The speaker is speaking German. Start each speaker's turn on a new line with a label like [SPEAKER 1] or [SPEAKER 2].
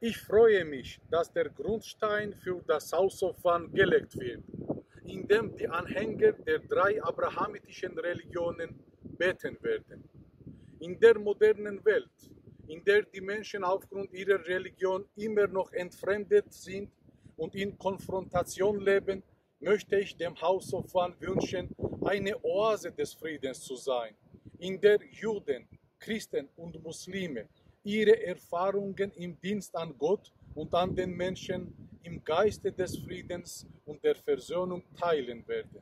[SPEAKER 1] Ich freue mich, dass der Grundstein für das House of Fun gelegt wird, in dem die Anhänger der drei abrahamitischen Religionen beten werden. In der modernen Welt, in der die Menschen aufgrund ihrer Religion immer noch entfremdet sind und in Konfrontation leben, möchte ich dem House of Fun wünschen, eine Oase des Friedens zu sein, in der Juden, Christen und Muslime ihre Erfahrungen im Dienst an Gott und an den Menschen im Geiste des Friedens und der Versöhnung teilen werden.